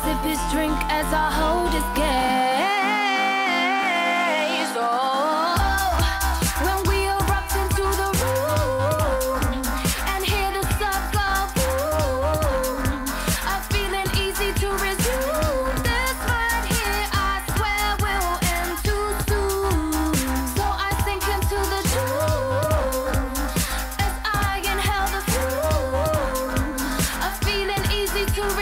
sip his drink as I hold his gaze. Oh, when we erupt into the room and hear the sub go boom, a feeling easy to resume. This right here, I swear, will end too soon. So I sink into the tune as I inhale the fume, a feeling easy to resume.